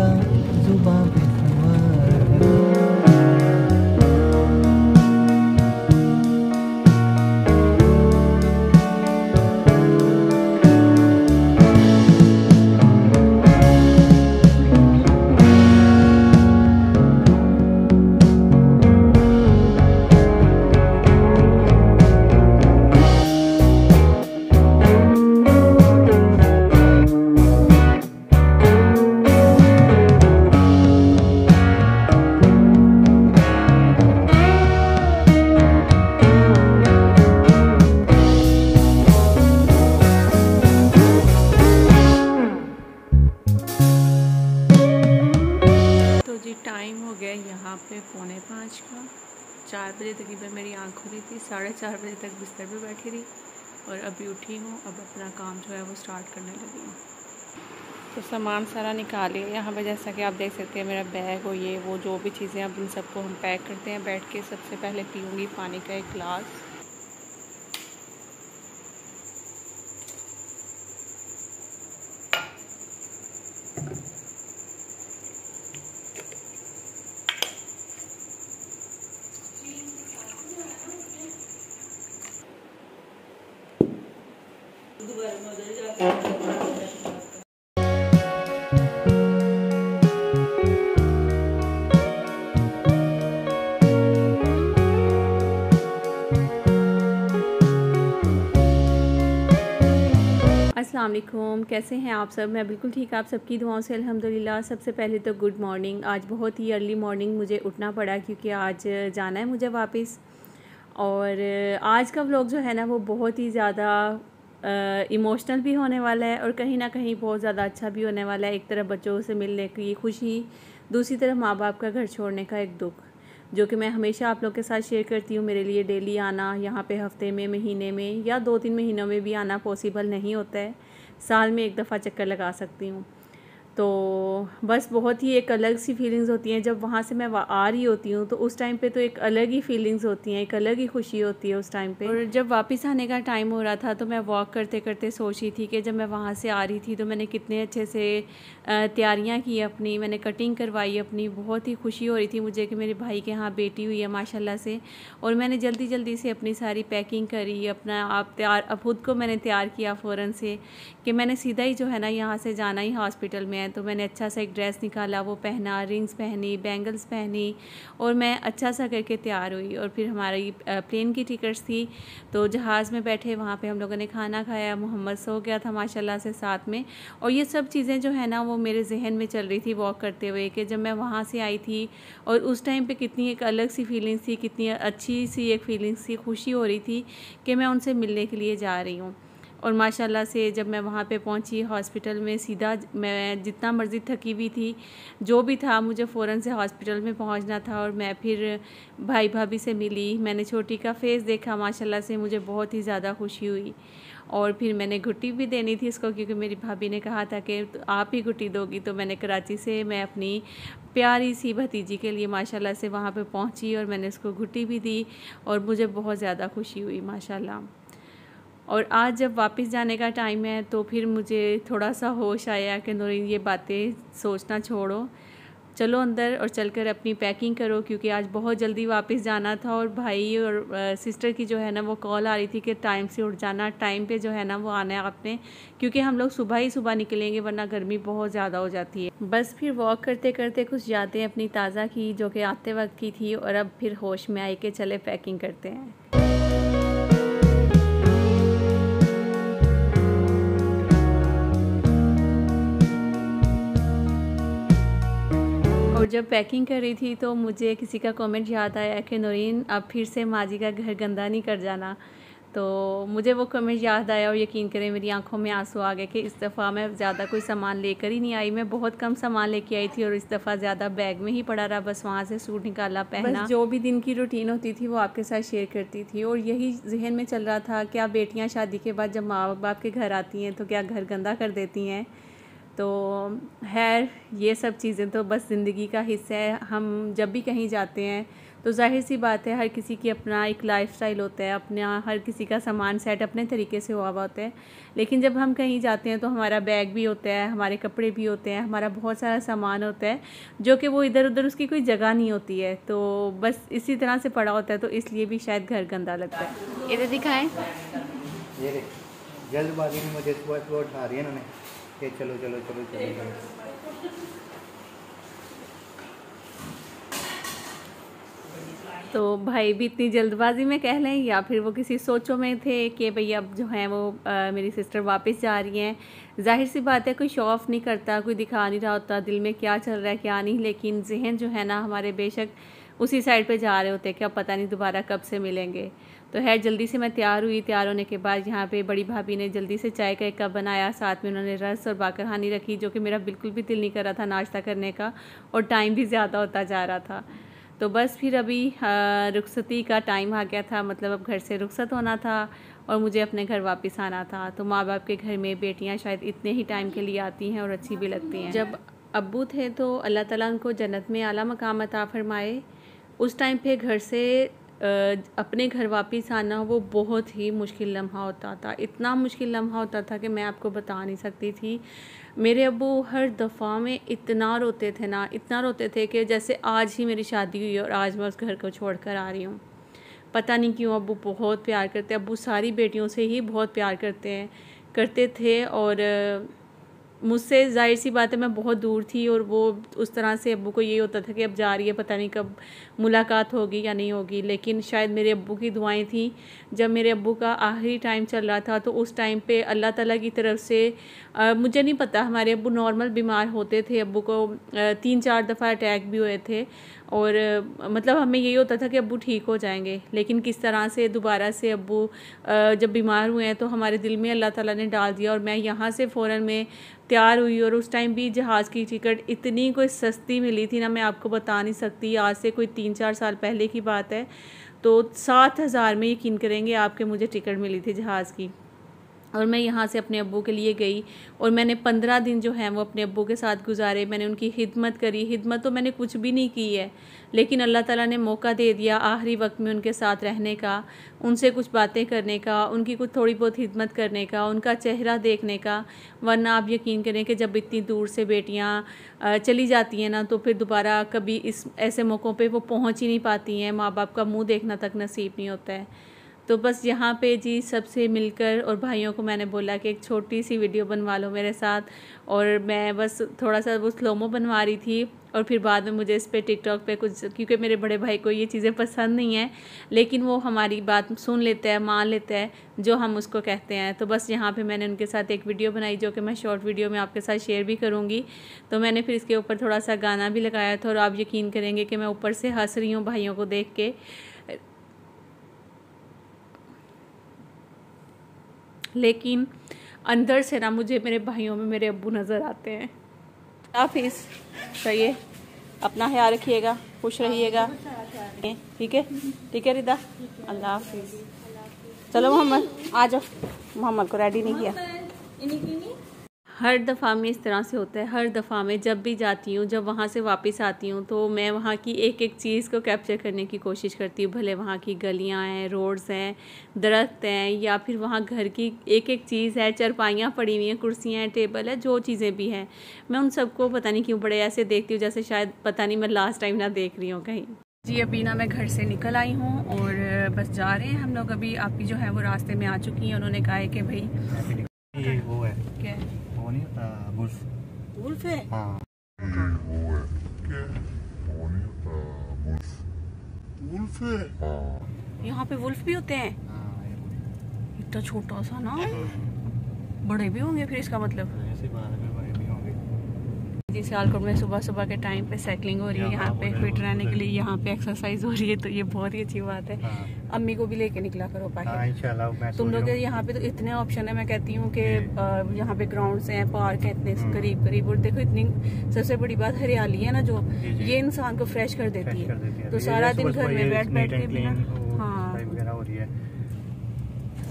ज़िक्र तक पे बैठी रही और अभी उठी हूँ, अब अपना काम जो है वो स्टार्ट करने लगी हूँ। तो सामान सारा निकाले यहाँ पर जैसा कि आप देख सकते हैं मेरा बैग हो ये वो जो भी चीज़ें अब इन सबको हम पैक करते हैं। बैठ के सबसे पहले पीऊँगी पानी का एक गिलास वालेकुम कैसे हैं आप सब? मैं बिल्कुल ठीक, आप सबकी दुआओं से अल्हम्दुलिल्लाह। सबसे पहले तो गुड मॉर्निंग आज बहुत ही अर्ली मॉर्निंग मुझे उठना पड़ा क्योंकि आज जाना है मुझे वापस। और आज का व्लॉग जो है ना, वो बहुत ही ज़्यादा इमोशनल भी होने वाला है और कहीं ना कहीं बहुत ज़्यादा अच्छा भी होने वाला है। एक तरफ़ बच्चों से मिलने की खुशी, दूसरी तरफ़ माँ बाप का घर छोड़ने का एक दुख, जो कि मैं हमेशा आप लोग के साथ शेयर करती हूँ। मेरे लिए डेली आना, यहाँ पे हफ़्ते में, महीने में या दो तीन महीनों में भी आना पॉसिबल नहीं होता है। साल में एक दफ़ा चक्कर लगा सकती हूँ। तो बस बहुत ही एक अलग सी फीलिंग्स होती हैं। जब वहाँ से मैं आ रही होती हूँ तो उस टाइम पे तो एक अलग ही फीलिंग्स होती हैं, एक अलग ही खुशी होती है उस टाइम पे। और जब वापस आने का टाइम हो रहा था तो मैं वॉक करते करते सोच रही थी कि जब मैं वहाँ से आ रही थी तो मैंने कितने अच्छे से तैयारियाँ की अपनी, मैंने कटिंग करवाई अपनी। बहुत ही खुशी हो रही थी मुझे कि मेरे भाई के यहाँ बेटी हुई है, माशाल्लाह से। और मैंने जल्दी जल्दी से अपनी सारी पैकिंग करी, अपना आप तैयार, खुद को मैंने तैयार किया फ़ौरन से कि मैंने सीधा ही जो है ना, यहाँ से जाना ही हॉस्पिटल में तो मैंने अच्छा सा एक ड्रेस निकाला, वो पहना रिंग्स पहनी बैंगल्स पहनी और मैं अच्छा सा करके तैयार हुई और फिर हमारी प्लेन की टिकट्स थी। तो जहाज़ में बैठे, वहाँ पे हम लोगों ने खाना खाया, मोहम्मद सो गया था माशाल्लाह से साथ में और ये सब चीज़ें जो है ना, वो मेरे जहन में चल रही थी वॉक करते हुए कि जब मैं वहाँ से आई थी और उस टाइम पर कितनी एक अलग सी फीलिंग्स थी, कितनी अच्छी सी एक फीलिंग्स थी, खुशी हो रही थी कि मैं उनसे मिलने के लिए जा रही हूँ। और माशाल्लाह से जब मैं वहाँ पे पहुँची हॉस्पिटल में, सीधा मैं जितना मर्ज़ी थकी हुई थी, जो भी था मुझे फ़ौरन से हॉस्पिटल में पहुँचना था और मैं फिर भाई भाभी से मिली। मैंने छोटी का फेस देखा, माशाल्लाह से मुझे बहुत ही ज़्यादा खुशी हुई और फिर मैंने घुट्टी भी देनी थी इसको क्योंकि मेरी भाभी ने कहा था कि तो आप ही घुट्टी दोगी। तो मैंने कराची से मैं अपनी प्यारी सी भतीजी के लिए माशाल्लाह से वहाँ पे पहुँची और मैंने उसको घुट्टी भी दी और मुझे बहुत ज़्यादा खुशी हुई, माशाल्लाह। और आज जब वापस जाने का टाइम है तो फिर मुझे थोड़ा सा होश आया कि नौरीन ये बातें सोचना छोड़ो। चलो अंदर और चलकर अपनी पैकिंग करो, क्योंकि आज बहुत जल्दी वापस जाना था और भाई और सिस्टर की जो है ना, वो कॉल आ रही थी कि टाइम से उठ जाना टाइम पे जो है ना, वो आना है आपने, क्योंकि हम लोग सुबह ही सुबह निकलेंगे, वरना गर्मी बहुत ज़्यादा हो जाती है। बस फिर वॉक करते करते कुछ यादें अपनी ताज़ा की, जो कि आते वक्त की थी, और अब फिर होश में आई के चले पैकिंग करते हैं। जब पैकिंग कर रही थी तो मुझे किसी का कमेंट याद आया कि नौरीन, अब फिर से माजी का घर गंदा नहीं कर जाना। तो मुझे वो कमेंट याद आया और यकीन करें, मेरी आँखों में आँसू आ गए कि इस दफ़ा मैं ज़्यादा कोई सामान लेकर ही नहीं आई। मैं बहुत कम सामान लेके आई थी और इस दफ़ा ज़्यादा बैग में ही पड़ा रहा। बस वहाँ से सूट निकाला, पहना। जो भी दिन की रूटीन होती थी वो आपके साथ शेयर करती थी और यही जहन में चल रहा था, क्या बेटियाँ शादी के बाद जब माँ बाप के घर आती हैं तो क्या घर गंदा कर देती हैं? तो खैर ये सब चीज़ें तो बस ज़िंदगी का हिस्सा है। हम जब भी कहीं जाते हैं तो ज़ाहिर सी बात है हर किसी की अपना एक लाइफ स्टाइल होता है अपना हर किसी का सामान सेट अपने तरीके से हुआ हुआ होता है। लेकिन जब हम कहीं जाते हैं तो हमारा बैग भी होता है हमारे कपड़े भी होते हैं हमारा बहुत सारा सामान होता है जो कि वो इधर उधर उसकी कोई जगह नहीं होती है। तो बस इसी तरह से पड़ा होता है तो इसलिए भी शायद घर गंदा लगता है। इधर दिखाएँ जल्दबाजी में मुझे कि चलो चलो चलो चलो। चलो तो भाई भी इतनी जल्दबाजी में कह लें या फिर वो किसी सोचों में थे कि भई अब जो है वो आ, मेरी सिस्टर वापस जा रही हैं। ज़ाहिर सी बात है कोई शो ऑफ़ नहीं करता कोई दिखा नहीं रहा होता दिल में क्या चल रहा है क्या नहीं लेकिन जहन जो है ना हमारे बेशक उसी साइड पे जा रहे होते हैं कि अब पता नहीं दोबारा कब से मिलेंगे। तो है जल्दी से मैं तैयार हुई। तैयार होने के बाद यहाँ पे बड़ी भाभी ने जल्दी से चाय का एक कप बनाया। साथ में उन्होंने रस और बाकरहानी रखी, जो कि मेरा बिल्कुल भी दिल नहीं कर रहा था नाश्ता करने का और टाइम भी ज़्यादा होता जा रहा था। तो बस फिर अभी रुखसती का टाइम आ गया था। मतलब अब घर से रुखसत होना था और मुझे अपने घर वापस आना था। तो माँ बाप के घर में बेटियाँ शायद इतने ही टाइम के लिए आती हैं और अच्छी भी लगती हैं। जब अब्बू थे तो अल्लाह ताला उनको जन्नत में आला मकाम अता फरमाए। उस टाइम पे घर से अपने घर वापस आना वो बहुत ही मुश्किल लम्हा होता था। इतना मुश्किल लम्हा होता था कि मैं आपको बता नहीं सकती थी। मेरे अबू हर दफ़ा में इतना रोते थे ना, इतना रोते थे कि जैसे आज ही मेरी शादी हुई और आज मैं उस घर को छोड़ कर आ रही हूँ। पता नहीं क्यों अबू बहुत प्यार करते, अबू सारी बेटियों से ही बहुत प्यार करते हैं, करते थे और मुझसे ज़ाहिर सी बात है, मैं बहुत दूर थी और वो उस तरह से अबू को ये होता था कि अब जा रही है, पता नहीं कब मुलाकात होगी या नहीं होगी। लेकिन शायद मेरे अबू की दुआएँ थी। जब मेरे अबू का आखिरी टाइम चल रहा था तो उस टाइम पे अल्लाह ताला की तरफ़ से मुझे नहीं पता, हमारे अबू नॉर्मल बीमार होते थे, अबू को तीन चार दफ़ा अटैक भी हुए थे और मतलब हमें यही होता था कि अबू ठीक हो जाएँगे, लेकिन किस तरह से दोबारा से अबू जब बीमार हुए हैं तो हमारे दिल में अल्लाह ताला ने डाल दिया और मैं यहाँ से फ़ौर में तैयार हुई और उस टाइम भी जहाज़ की टिकट इतनी कोई सस्ती मिली थी ना, मैं आपको बता नहीं सकती, आज से कोई तीन चार साल पहले की बात है तो सात हज़ार में यकीन करेंगे आपके मुझे टिकट मिली थी जहाज़ की। और मैं यहाँ से अपने अब्बू के लिए गई और मैंने पंद्रह दिन जो हैं वो अपने अबू के साथ गुजारे, मैंने उनकी खिदमत करी। खिदमत तो मैंने कुछ भी नहीं की है, लेकिन अल्लाह ताला ने मौका दे दिया आखिरी वक्त में उनके साथ रहने का, उनसे कुछ बातें करने का, उनकी कुछ थोड़ी बहुत खिदमत करने का, उनका चेहरा देखने का। वरना आप यकीन करें कि जब इतनी दूर से बेटियाँ चली जाती हैं ना तो फिर दोबारा कभी इस, ऐसे मौक़ों पर वो पहुँच ही नहीं पाती हैं। माँ बाप का मुँह देखना तक नसीब नहीं होता है। तो बस यहाँ पे जी सबसे मिलकर और भाइयों को मैंने बोला कि एक छोटी सी वीडियो बनवा लो मेरे साथ। और मैं बस थोड़ा सा वो स्लोमो बनवा रही थी और फिर बाद में मुझे इस पर टिकटॉक पे कुछ, क्योंकि मेरे बड़े भाई को ये चीज़ें पसंद नहीं हैं, लेकिन वो हमारी बात सुन लेता है, मान लेता है, जो हम उसको कहते हैं। तो बस यहाँ पे मैंने उनके साथ एक वीडियो बनाई जो कि मैं शॉर्ट वीडियो में आपके साथ शेयर भी करूँगी। तो मैंने फिर इसके ऊपर थोड़ा सा गाना भी लगाया था और आप यकीन करेंगे कि मैं ऊपर से हंस रही हूँ भाइयों को देख के। लेकिन अंदर से ना मुझे मेरे भाइयों में मेरे अबू नज़र आते हैं। हाफिज़ सही अपना ख्याल रखिएगा खुश रहिएगा। ठीक है? ठीक है रिदा? अल्लाह हाफिज़। चलो मोहम्मद आ जाओ। मोहम्मद को रेडी नहीं किया। हर दफ़ा में इस तरह से होता है हर दफ़ा में जब भी जाती हूँ जब वहाँ से वापस आती हूँ तो मैं वहाँ की एक एक चीज़ को कैप्चर करने की कोशिश करती हूँ। भले वहाँ की गलियाँ हैं रोड्स हैं दरख्त हैं या फिर वहाँ घर की एक एक चीज़ है चरपाइयाँ पड़ी हुई हैं कुर्सियाँ हैं टेबल है जो चीज़ें भी हैं। मैं उन सबको पता नहीं क्यों बड़े ऐसे देखती हूँ जैसे शायद पता नहीं मैं लास्ट टाइम ना देख रही हूँ कहीं। जी अभी ना मैं घर से निकल आई हूँ और बस जा रहे हैं हम लोग। अभी आपकी जो है वो रास्ते में आ चुकी हैं उन्होंने कहा है कि भाई ये वो है। क्या वो नहीं होता है हाँ वो है हाँ यहाँ पे वुल्फ भी होते हैं? हाँ इतना छोटा सा ना? बड़े भी होंगे फिर इसका मतलब? ऐसे है। जी सियालकोट में सुबह सुबह के टाइम पे साइकिलिंग हो रही है यहाँ पे फिट रहने के लिए यहाँ पे एक्सरसाइज हो रही है तो ये बहुत ही अच्छी बात है। हाँ। अम्मी को भी लेके निकला करो हाँ मैं तुम लोग यहाँ पे तो इतने ऑप्शन है मैं कहती हूँ कि। यहाँ पे ग्राउंड्स हैं पार्क है इतने हम्म। करीब करीब और देखो इतनी सबसे बड़ी बात हरियाली है ना जो। ये इंसान को फ्रेश कर देती है। तो सारा दिन घर में बैठ बैठ के भी ना clean, वो हाँ सफ़ाई वगैरह हो रही है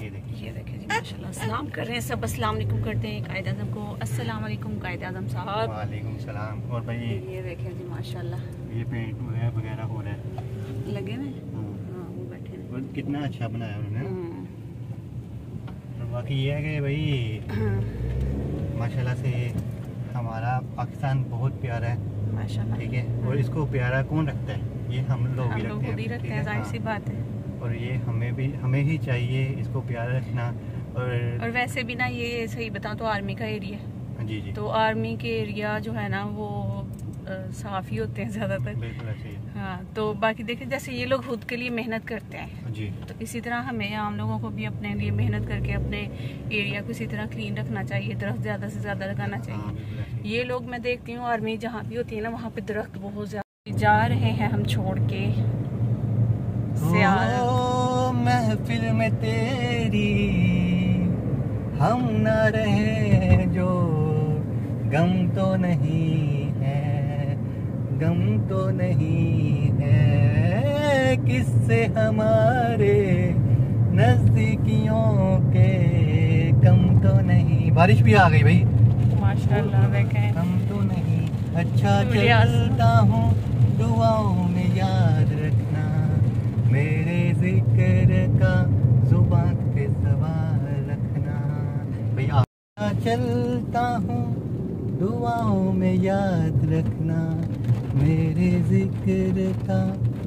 ये देखिए ये देखे जी माशाल्लाह सलाम कर रहे हैं सब। अस्सलाम वालेकुम करते हैं कायद आज़म को। अस्सलाम वालेकुम कायद आज़म साहब। वालेकुम सलाम। और भाई ये देखें जी माशाल्लाह। ये पेंट वगैरह वगैरह हो रहा है। लगे में हाँ। हाँ। वो बैठे हैं। कितना अच्छा बनाया उन्होंने। और बाकी ये है कि भाई हाँ, माशाल्लाह से हमारा पाकिस्तान बहुत प्यारा है। माशाल्लाह। ठीक है? और इसको प्यारा कौन रखता है? ये हम लोग ही रखते हैं। ही हैं है? ज़ाहिर हाँ। सी बात है। और ये हमें भी हमें ही चाहिए इसको प्यारा रखना। और और वैसे भी ना ये सही बताऊँ तो आर्मी का एरिया है। जी जी। तो आर्मी के एरिया जो है ना वो साफ़ ही होते हैं ज़्यादातर। ही तो बाकी देखे जैसे ये लोग खुद के लिए मेहनत करते हैं जी। तो इसी तरह हमें आम लोगों को भी अपने लिए मेहनत करके अपने एरिया को इसी तरह क्लीन रखना चाहिए दरख्त ज़्यादा से ज़्यादा लगाना हाँ चाहिए। बिल्कुल ये लोग मैं देखती हूँ आर्मी जहाँ भी होती है ना वहाँ पे दरख्त बहुत ज़्यादा जा रहे हैं हम छोड़ के। महफिल में तेरी हम न रहे जो गम तो नहीं है गम तो नहीं है। किससे हमारे नजदीकियों के कम तो नहीं? बारिश भी आ गई भाई। माशाल्लाह देखें। कम तो नहीं। अच्छा चलता हूँ दुआओं में याद रखना चलता हूँ। दुआओं में याद रखना मेरे ज़िक्र का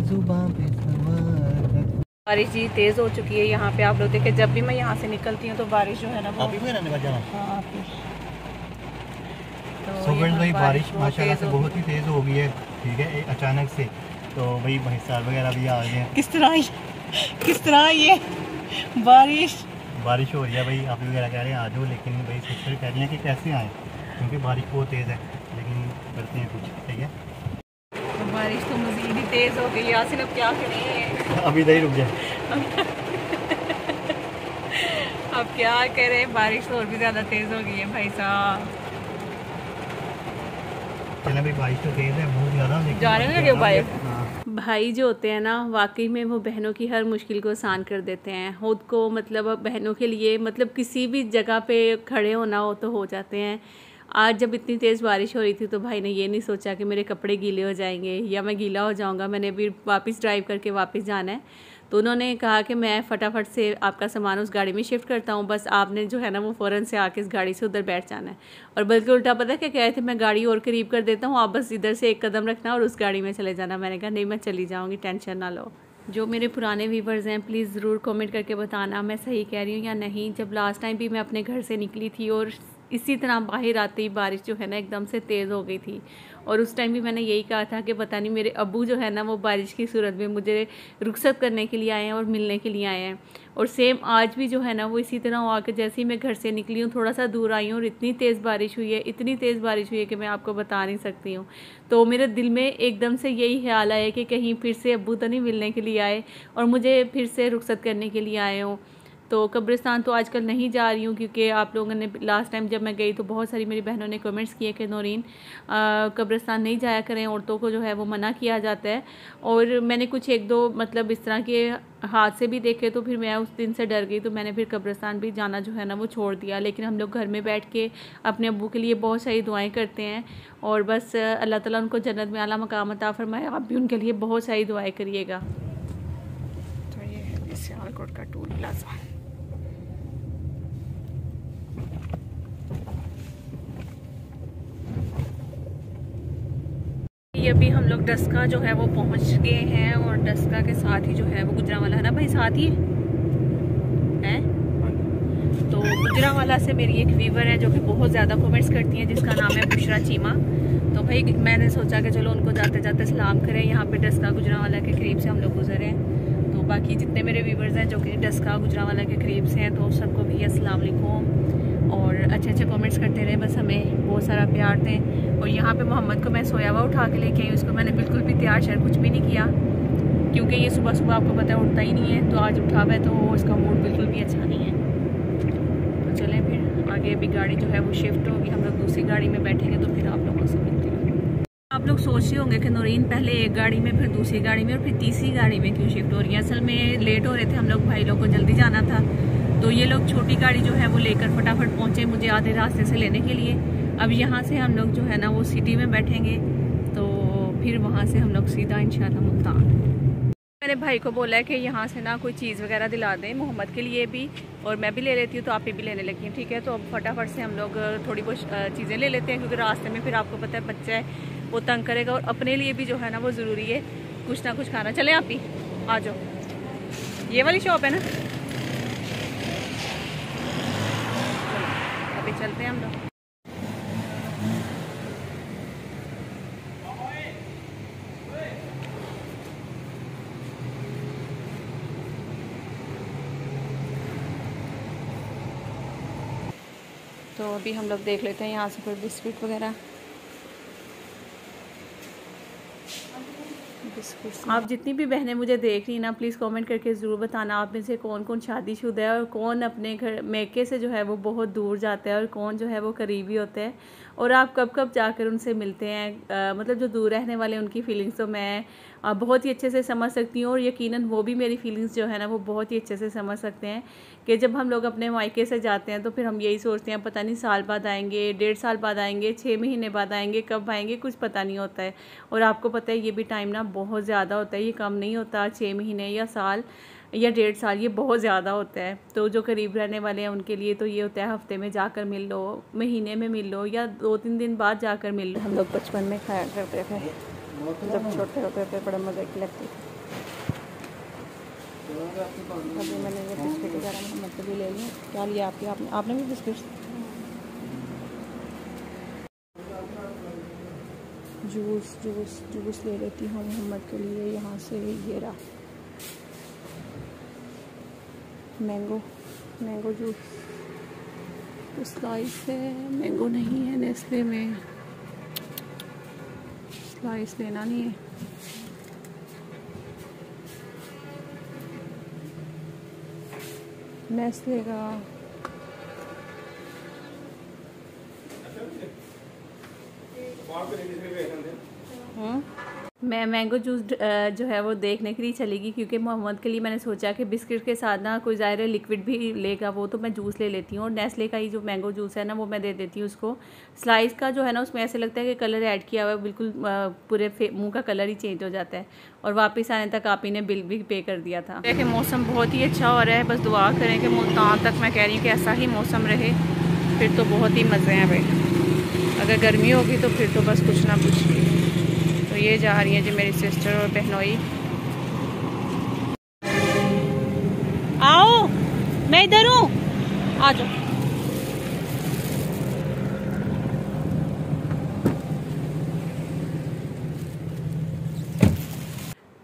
ज़ुबान पे सवाल बारिश जी तेज़ हो चुकी है यहाँ पे आप लोग देखें जब भी मैं यहाँ से निकलती हूँ तो बारिश जो है ना वो हाँ, तो भाई बारिश माशाल्लाह से बहुत ही तेज़ हो गई है ठीक है अचानक से। तो भाई भैंसार वगैरह भी आ गए किस तरह किस तरह ये बारिश? बारिश हो रही है भाई आप वगैरह कह रहे हैं आ जाओ लेकिन भाई सिस्टर कह रही हैं कि कैसे आए? क्योंकि बारिश बहुत तेज़ है लेकिन करते हैं कुछ ठीक है? तो बारिश तो मजीद ही तेज़ हो गई यासिन अब क्या करें? अभी इधर ही रुक जाए। अब क्या करें? बारिश तो और भी ज़्यादा तेज़ हो गई है भाई साहब। चलें भाई बारिश तो तेज़ है बहुत ज़्यादा जा रहे हैं। बारिश भाई जो होते हैं ना, वाकई में वो बहनों की हर मुश्किल को आसान कर देते हैं। खुद को मतलब बहनों के लिए मतलब किसी भी जगह पे खड़े होना हो तो हो जाते हैं। आज जब इतनी तेज़ बारिश हो रही थी तो भाई ने ये नहीं सोचा कि मेरे कपड़े गीले हो जाएँगे या मैं गीला हो जाऊँगा, मैंने अभी वापस ड्राइव करके वापस जाना है। तो उन्होंने कहा कि मैं फटाफट से आपका सामान उस गाड़ी में शिफ्ट करता हूँ, बस आपने जो है ना वो फ़ौरन से आके इस गाड़ी से उधर बैठ जाना है। और बल्कि उल्टा पता क्या कह रहे थे, मैं गाड़ी और करीब कर देता हूँ, आप बस इधर से एक कदम रखना और उस गाड़ी में चले जाना। मैंने कहा, नहीं, मैं चली जाऊँगी, टेंशन ना लो। जो मेरे पुराने व्यूवर्स हैं, प्लीज़ ज़रूर कमेंट करके बताना, मैं सही कह रही हूँ या नहीं। जब लास्ट टाइम भी मैं अपने घर से निकली थी और इसी तरह बाहर आते ही बारिश जो है ना एकदम से तेज़ हो गई थी। और उस टाइम भी मैंने यही कहा था कि पता नहीं मेरे अबू जो है ना वो बारिश की सूरत में मुझे रुखसत करने के लिए आए हैं और मिलने के लिए आए हैं। और सेम आज भी जो है ना वो इसी तरह हुआ कि जैसे ही मैं घर से निकली हूँ, थोड़ा सा दूर आई हूँ और इतनी तेज़ बारिश हुई है, इतनी तेज़ बारिश हुई है कि मैं आपको बता नहीं सकती हूँ। तो मेरे दिल में एकदम से यही ख्याल आया कि कहीं फिर से अबू तो नहीं मिलने के लिए आए और मुझे फिर से रुखसत करने के लिए आए हों। तो कब्रिस्तान तो आजकल नहीं जा रही हूँ क्योंकि आप लोगों ने लास्ट टाइम जब मैं गई तो बहुत सारी मेरी बहनों ने कमेंट्स किए कि नौरीन कब्रिस्तान नहीं जाया करें, औरतों को जो है वो मना किया जाता है। और मैंने कुछ एक दो मतलब इस तरह के हादसे भी देखे तो फिर मैं उस दिन से डर गई तो मैंने फिर कब्रिस्तान भी जाना जो है ना वो छोड़ दिया। लेकिन हम लोग घर में बैठ के अपने अबू के लिए बहुत सारी दुआएँ करते हैं और बस अल्लाह ताला उनको जन्नत में आला मकाम अता फरमाए। आप भी उनके लिए बहुत सारी दुआएँ करिएगा। तो का टूल प्लाजा। ये अभी हम लोग डस्का जो है वो पहुँच गए हैं और डस्का के साथ ही जो है वो गुजरावाला है ना भाई साथ ही? है? तो गुजरावाला से मेरी एक वीवर है जो कि बहुत ज़्यादा कमेंट्स करती हैं, जिसका नाम है बुशरा चीमा। तो भाई मैंने सोचा कि चलो उनको जाते जाते सलाम करें, यहाँ पे डस्का गुजरावाला के करीब से हम लोग गुजरे हैं। तो बाकी जितने मेरे व्यूवर्स हैं जो कि डस्का गुजरावाला के करीब से हैं तो सबको भी अस्सलाम वालेकुम और अच्छे अच्छे कमेंट्स करते रहे, बस हमें बहुत सारा प्यार दें और यहाँ पे मोहम्मद को मैं सोया हुआ उठा के लेके आई, उसको मैंने बिल्कुल भी तैयार शहर कुछ भी नहीं किया, क्योंकि ये सुबह सुबह आपको पता है उठता ही नहीं है तो आज उठा हुआ है तो इसका मूड बिल्कुल भी अच्छा नहीं है। तो चलें फिर, आगे अभी गाड़ी जो है वो शिफ्ट होगी, हम लोग दूसरी गाड़ी में बैठेंगे तो फिर आप लोगों से मिलते हैं। आप लोग सोच रहे होंगे कि नौरीन पहले एक गाड़ी में, फिर दूसरी गाड़ी में, और फिर तीसरी गाड़ी में क्यों शिफ्ट हो रही है? असल में लेट हो रहे थे, हम लोग भाई लोग को जल्दी जाना था। तो ये लोग छोटी गाड़ी जो है वो लेकर फटाफट पहुँचे मुझे आधे रास्ते से लेने के लिए। अब यहाँ से हम लोग जो है ना, वो सिटी में बैठेंगे तो फिर वहाँ से हम लोग सीधा इंशाल्लाह मुल्तान। मैंने भाई को बोला है कि यहाँ से ना कोई चीज़ वगैरह दिला दें मोहम्मद के लिए भी, और मैं भी ले लेती हूँ तो आप भी लेने लगी हैं, ठीक है? तो अब फटाफट से हम लोग थोड़ी बहुत चीज़ें ले लेते हैं, क्योंकि रास्ते में फिर आपको पता है बच्चा है, वो तंग करेगा, और अपने लिए भी जो है ना वो ज़रूरी है, कुछ ना कुछ खाना। चले आप ही आ जाओ। ये वाली शॉप है ना अभी चलते हैं हम लोग। तो अभी हम लोग देख लेते हैं यहाँ से कोई बिस्किट वगैरह। आप जितनी भी बहनें मुझे देख रही हैं ना प्लीज़ कमेंट करके ज़रूर बताना, आप में से कौन कौन शादीशुदा है और कौन अपने घर, मैके से जो है वो बहुत दूर जाता है और कौन जो है वो करीबी होता हैं। और आप कब कब जाकर उनसे मिलते हैं? आ, मतलब जो दूर रहने वाले उनकी फ़ीलिंग्स तो मैं आ, बहुत ही अच्छे से समझ सकती हूँ और यकीनन वो भी मेरी फीलिंग्स जो है ना वो बहुत ही अच्छे से समझ सकते हैं कि जब हम लोग अपने मायके से जाते हैं तो फिर हम यही सोचते हैं पता नहीं साल बाद आएँगे डेढ़ साल बाद आएँगे छः महीने बाद आएँगे कब आएँगे कुछ पता नहीं होता है। और आपको पता है ये भी टाइम ना बहुत ज़्यादा होता है ये कम नहीं होता छः महीने या साल। या डेढ़ साल, ये बहुत ज़्यादा होता है। तो जो करीब रहने वाले हैं उनके लिए तो ये होता है, हफ़्ते में जाकर मिल लो, महीने में मिल लो या दो तीन दिन बाद जाकर मिल लो। हम लोग बचपन में खाया करते थे, जब छोटे होते थे, बड़े मज़े की लगती थी। अभी मैंने ये बिस्किट वगैरह के लिए ले लिए क्या लिया आपके आपने आपने भी बिस्किट? जूस जूस जूस ले लेती हूँ, मोहम्मद के लिए, यहाँ से ये रहा। Mango mango juice. तो स्लाइस है, मैंगो नहीं है नेस्ले में। स्लाइस लेना नहीं है। नेस्ले का। हाँ? मैं मैंगो जूस जो है वो देखने के लिए चलेगी क्योंकि मोहम्मद के लिए मैंने सोचा कि बिस्किट के साथ ना कोई ज़ाहिर लिक्विड भी लेगा, वो तो मैं जूस ले लेती हूँ। और नेस्ले का ही जो मैंगो जूस है ना, वो मैं दे देती हूँ उसको। स्लाइस का जो है ना, उसमें ऐसे लगता है कि कलर ऐड किया हुआ है, बिल्कुल पूरे मुँह का कलर ही चेंज हो जाता है। और वापस आने तक आप ही ने बिल भी पे कर दिया था। देखिए मौसम बहुत ही अच्छा हो रहा है, बस दुआ करें कि मुल्तान तक मैं कह रही हूँ कि ऐसा ही मौसम रहे, फिर तो बहुत ही मज़े हैं भाई। अगर गर्मी होगी तो फिर तो बस कुछ ना कुछ। ये जा रही है जी मेरी सिस्टर और बहनोई। आओ, मैं इधर हूँ। आ जाओ।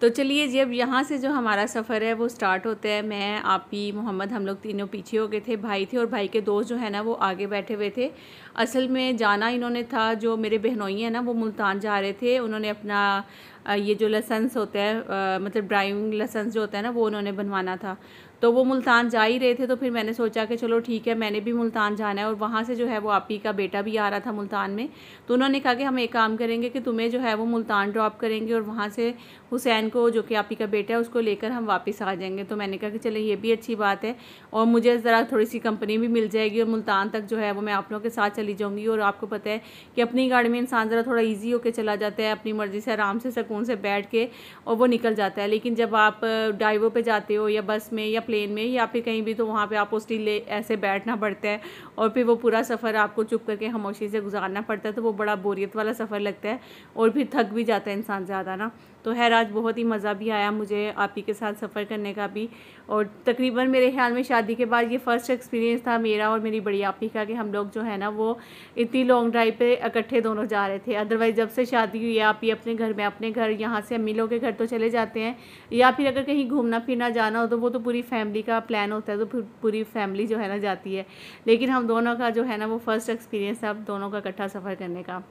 तो चलिए जी, अब यहाँ से जो हमारा सफ़र है वो स्टार्ट होता है। मैं, आप ही, मोहम्मद, हम लोग तीनों पीछे हो गए थे, भाई थे और भाई के दोस्त जो है ना, वो आगे बैठे हुए थे। असल में जाना इन्होंने था, जो मेरे बहनोई हैं ना, वो मुल्तान जा रहे थे। उन्होंने अपना ये जो लाइसेंस होता है मतलब ड्राइविंग लाइसेंस जो होता है ना, वो उन्होंने बनवाना था। तो वो मुल्तान जा ही रहे थे तो फिर मैंने सोचा कि चलो ठीक है, मैंने भी मुल्तान जाना है और वहाँ से जो है वो आपी का बेटा भी आ रहा था मुल्तान में। तो उन्होंने कहा कि हम एक काम करेंगे कि तुम्हें जो है वो मुल्तान ड्रॉप करेंगे और वहाँ से हुसैन को, जो कि आपी का बेटा है, उसको लेकर हम वापस आ जाएँगे। तो मैंने कहा कि चले ये भी अच्छी बात है और मुझे ज़रा थोड़ी सी कंपनी भी मिल जाएगी और मुल्तान तक जो है वो मैं आप लोगों के साथ चली जाऊँगी। और आपको पता है कि अपनी गाड़ी में इंसान ज़रा थोड़ा ईजी होकर चला जाता है, अपनी मर्ज़ी से आराम से सुकून से बैठ के और वो निकल जाता है। लेकिन जब आप ड्राइवों पर जाते हो या बस में या प्लेन में या फिर कहीं भी तो वहाँ पे आपको स्टिल ऐसे बैठना पड़ता है और फिर वो पूरा सफ़र आपको चुप करके खामोशी से गुजारना पड़ता है तो वो बड़ा बोरियत वाला सफ़र लगता है और फिर थक भी जाता है इंसान ज़्यादा ना। तो खैर, आज बहुत ही मज़ा भी आया मुझे आप ही के साथ सफ़र करने का भी। और तकरीबन मेरे ख्याल में शादी के बाद ये फ़र्स्ट एक्सपीरियंस था मेरा और मेरी बड़ी आप ही का कि हम लोग जो है ना, वो इतनी लॉन्ग ड्राइव पे इकट्ठे दोनों जा रहे थे। अदरवाइज़ जब से शादी हुई है, आप ही अपने घर में अपने घर यहाँ से अम्मी लोग के घर तो चले जाते हैं, या फिर अगर कहीं घूमना फिरना जाना हो तो वो तो पूरी फैमिली का प्लान होता है तो फिर पूरी फैमिली जो है ना जाती है। लेकिन हम दोनों का जो है ना वो फ़र्स्ट एक्सपीरियंस था दोनों का इकट्ठा सफ़र करने का।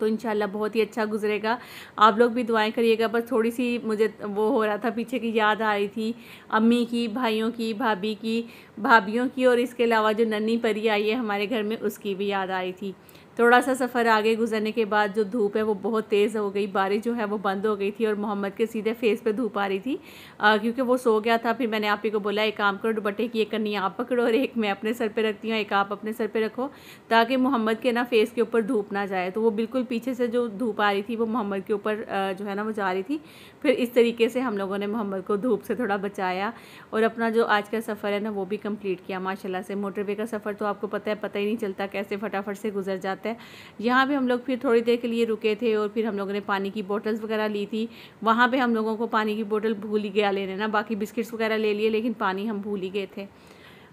तो इन बहुत ही अच्छा गुजरेगा। आप लोग भी दुआएँ करिएगा, बस थोड़ी सी मुझे वो हो रहा था पीछे की याद आ रही थी, अम्मी की, भाइयों की, भाभी की, भाभीियों की, और इसके अलावा जो नन्नी परी आई है हमारे घर में, उसकी भी याद आ रही थी। थोड़ा सा सफ़र आगे गुजरने के बाद जो धूप है वो बहुत तेज़ हो गई बारिश जो है वो बंद हो गई थी और मोहम्मद के सीधे फेस पे धूप आ रही थी। आ, क्योंकि वो सो गया था फिर मैंने आप ही को बोला एक काम करो दुपट्टे की एक कन्नी आप पकड़ो और एक मैं अपने सर पे रखती हूँ एक आप अपने सर पे रखो ताकि मोहम्मद के ना फेस के ऊपर धूप ना जाए। तो वो बिल्कुल पीछे से जो धूप आ रही थी वो मोहम्मद के ऊपर जो है ना वो जा रही थी। फिर इस तरीके से हम लोगों ने मोहम्मद को धूप से थोड़ा बचाया और अपना जो आज का सफ़र है ना वो भी कंप्लीट किया माशाला से। मोटरवे का सफ़र तो आपको पता है पता ही नहीं चलता कैसे फटाफट से गुजर जाता है। यहाँ पे हम लोग फिर थोड़ी देर के लिए रुके थे और फिर हम लोगों ने पानी की बोटल्स वगैरह ली थी। वहाँ पे हम लोगों को पानी की बोतल भूल ही गया लेने ना, बाकी बिस्किट्स वगैरह ले लिए, लेकिन पानी हम भूल ही गए थे।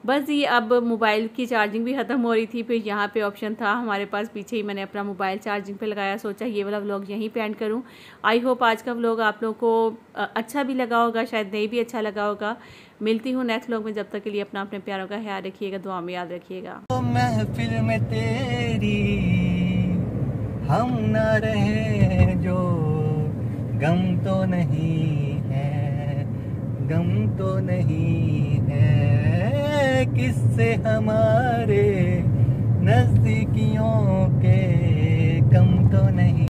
बस ये अब मोबाइल की चार्जिंग भी ख़त्म हो रही थी, फिर यहाँ पे ऑप्शन था हमारे पास, पीछे ही मैंने अपना मोबाइल चार्जिंग पे लगाया, सोचा ये वाला व्लॉग यहीं पे एंड करूँ। आई होप आज का व्लॉग आप लोगों को अच्छा भी लगा होगा, शायद नहीं भी अच्छा लगा होगा। मिलती हूँ नेक्स्ट व्लॉग में, जब तक के लिए अपना अपने प्यारों का ख्याल रखिएगा दुआ में याद रखिएगा। महफिल में तेरी, हम ना रहे जो, गम तो नहीं है, गम तो नहीं है। किससे हमारे नजदीकियों के कम तो नहीं